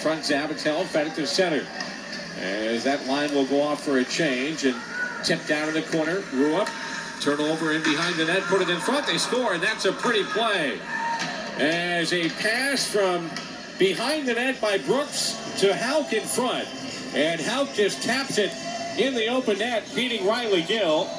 Front Zabatel fed it to center. As that line will go off for a change and tip down in the corner. Rua turnover in behind the net, put it in front. They score, and that's a pretty play. As a pass from behind the net by Brooks to Hauk in front. And Hauk just taps it in the open net, beating Riley Gill.